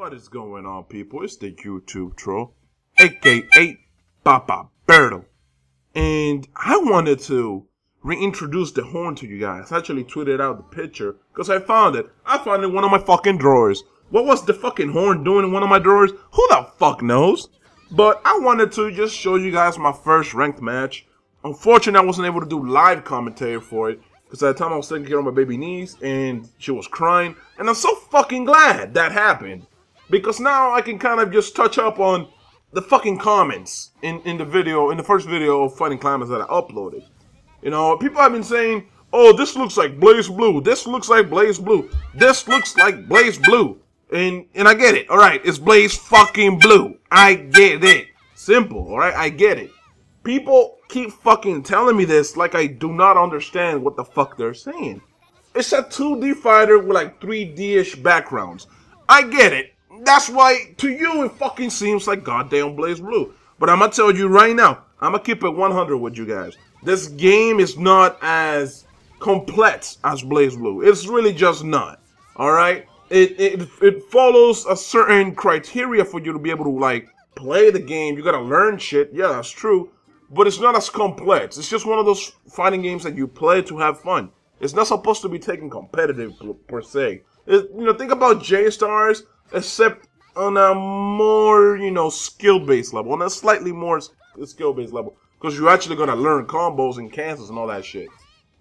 What is going on, people? It's the YouTube troll, aka Papa Berto. And I wanted to reintroduce the horn to you guys. I actually tweeted out the picture because I found it. I found it in one of my fucking drawers. What was the fucking horn doing in one of my drawers? Who the fuck knows? But I wanted to just show you guys my first ranked match. Unfortunately, I wasn't able to do live commentary for it because at the time I was taking care of my baby niece and she was crying. And I'm so fucking glad that happened because now I can kind of just touch up on the fucking comments in, in the video, in the first video of Fighting Climax that I uploaded. You know, people have been saying, oh, this looks like BlazBlue, This looks like BlazBlue, This looks like BlazBlue. And and I get it. All right, it's Blaze fucking blue. I get it. Simple. All right, I get it. People keep fucking telling me this like I do not understand what the fuck they're saying. It's a 2D fighter with like 3D-ish backgrounds. I get it. That's why to you it fucking seems like goddamn BlazBlue. But I'm gonna tell you right now, I'm gonna keep it 100 with you guys. This game is not as complex as BlazBlue. It's really just not. All right it, it it follows a certain criteria for you to be able to like play the game. You gotta learn shit. Yeah, that's true. But it's not as complex. It's just one of those fighting games that you play to have fun. It's not supposed to be taken competitive per se. It, you know, think about J Stars, except on a more you know skill based level, on a slightly more skill based level, because you're actually gonna learn combos and cancels and all that shit.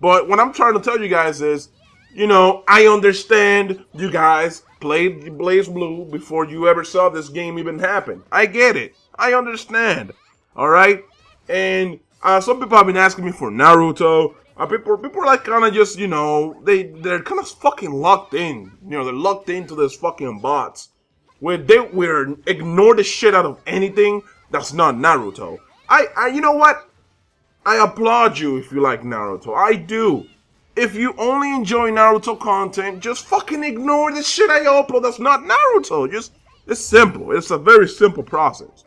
But what I'm trying to tell you guys is you know, I understand you guys played BlazBlue before you ever saw this game even happen. I get it. I understand. All right, and uh, some people have been asking me for Naruto. People, people are like kind of just, you know, they they're kind of fucking locked in. You know, they're locked into this fucking bots where they will ignore the shit out of anything that's not Naruto. I, I, you know what? I applaud you if you like Naruto. I do. If you only enjoy Naruto content, just fucking ignore the shit I upload that's not Naruto. Just, it's simple. It's a very simple process.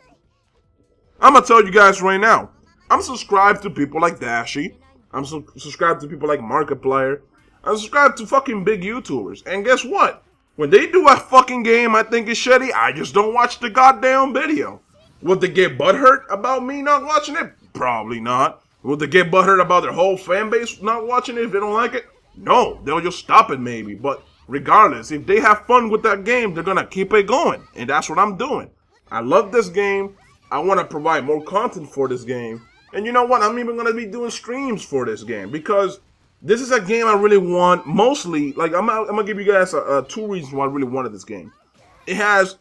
I'm gonna tell you guys right now. I'm subscribed to people like Dashie. I'm su subscribed to people like Markiplier. I'm subscribed to fucking big YouTubers. And guess what? When they do a fucking game I think is shitty, I just don't watch the goddamn video. Would they get butthurt about me not watching it? Probably not. Will they get butthurt about their whole fan base not watching it if they don't like it? No, they'll just stop it maybe. But regardless, if they have fun with that game, they're gonna keep it going. And that's what I'm doing. I love this game. I want to provide more content for this game. And you know what? I'm even gonna be doing streams for this game because this is a game I really want. Mostly, like I'm, I'm gonna give you guys a, a two reasons why I really wanted this game. It has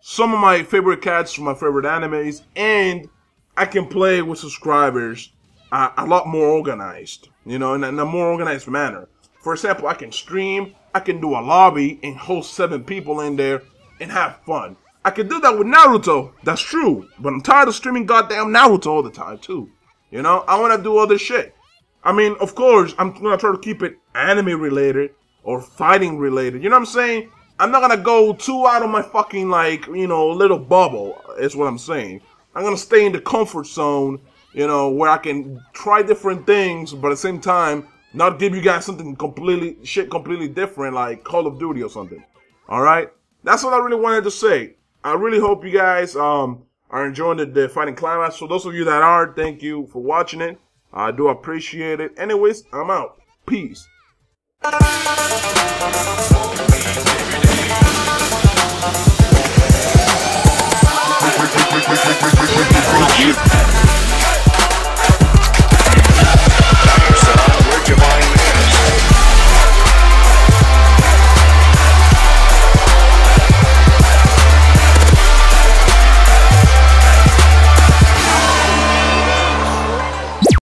some of my favorite cats from my favorite animes, and I can play with subscribers uh, a lot more organized, you know, in a, in a more organized manner. For example, I can stream, I can do a lobby and host seven people in there and have fun. I can do that with Naruto, that's true, but I'm tired of streaming goddamn Naruto all the time too. You know, I want to do other shit. I mean, of course, I'm gonna try to keep it anime related or fighting related. You know what I'm saying? I'm not gonna go too out of my fucking like, you know, little bubble. Is what I'm saying. I'm gonna stay in the comfort zone you know, where I can try different things, but at the same time, not give you guys something completely shit completely different like Call of Duty or something. All right, that's what I really wanted to say. I really hope you guys um are enjoying the, the fighting climax. For those of you that are, thank you for watching it. I do appreciate it. Anyways, I'm out. Peace.